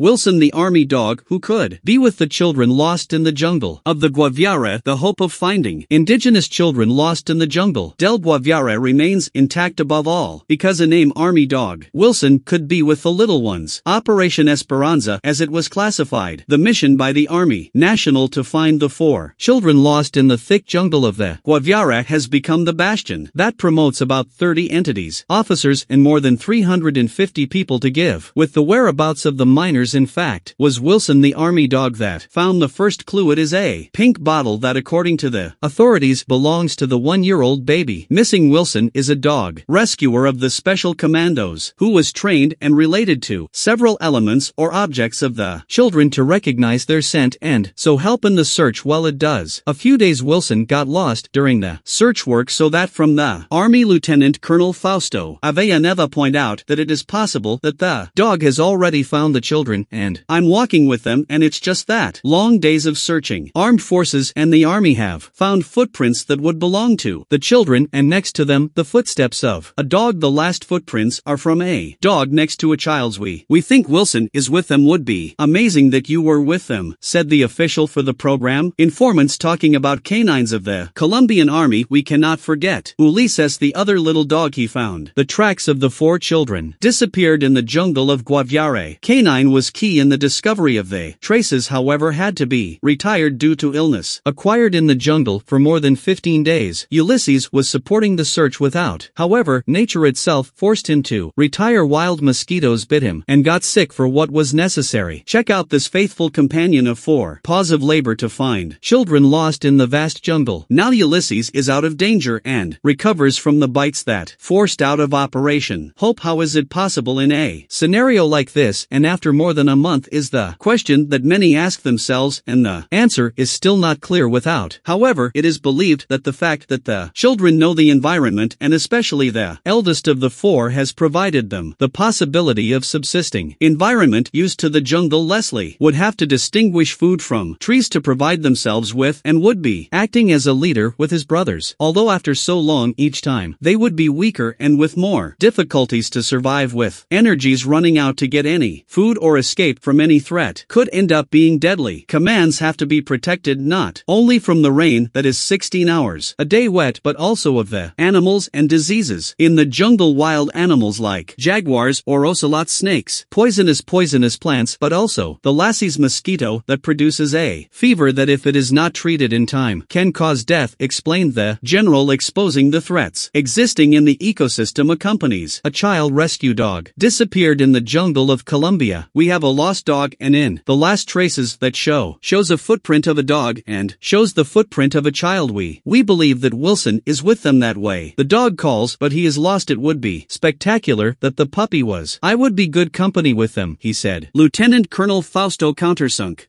Wilson the army dog who could be with the children lost in the jungle of the Guaviare the hope of finding indigenous children lost in the jungle del Guaviare remains intact above all because a name army dog Wilson could be with the little ones. Operation Esperanza as it was classified the mission by the army national to find the four children lost in the thick jungle of the Guaviare has become the bastion that promotes about 30 entities, officers and more than 350 people to give with the whereabouts of the minors in fact was Wilson the army dog that found the first clue it is a pink bottle that according to the authorities belongs to the one-year-old baby. Missing Wilson is a dog rescuer of the special commandos who was trained and related to several elements or objects of the children to recognize their scent and so help in the search while it does. A few days Wilson got lost during the search work so that from the Army Lieutenant Colonel Fausto Avellaneda point out that it is possible that the dog has already found the children and I'm walking with them and it's just that. Long days of searching. Armed forces and the army have found footprints that would belong to the children and next to them the footsteps of a dog. The last footprints are from a dog next to a child's. We, we think Wilson is with them would be amazing that you were with them, said the official for the program. Informants talking about canines of the Colombian army we cannot forget. Ulises the other little dog he found. The tracks of the four children disappeared in the jungle of Guaviare. Canine was key in the discovery of they. traces however had to be retired due to illness. Acquired in the jungle for more than 15 days, Ulysses was supporting the search without. However, nature itself forced him to retire wild mosquitoes bit him and got sick for what was necessary. Check out this faithful companion of four paws of labor to find children lost in the vast jungle. Now Ulysses is out of danger and recovers from the bites that forced out of operation. Hope how is it possible in a scenario like this and after more than a month is the question that many ask themselves and the answer is still not clear without. However, it is believed that the fact that the children know the environment and especially the eldest of the four has provided them the possibility of subsisting. Environment used to the jungle Lesly would have to distinguish food from trees to provide themselves with and would be acting as a leader with his brothers. Although after so long each time, they would be weaker and with more difficulties to survive with energies running out to get any food or escape from any threat could end up being deadly. Commands have to be protected not only from the rain that is 16 hours a day wet but also of the animals and diseases in the jungle wild animals like jaguars or ocelot snakes, poisonous poisonous plants but also the Lassie's mosquito that produces a fever that if it is not treated in time can cause death explained the general exposing the threats existing in the ecosystem accompanies a child rescue dog disappeared in the jungle of Colombia. We have a lost dog and in the last traces that show shows a footprint of a dog and shows the footprint of a child we we believe that Wilson is with them that way. The dog calls but he is lost it would be spectacular that the puppy was. I would be good company with them, he said. Lieutenant Colonel Fausto countersunk.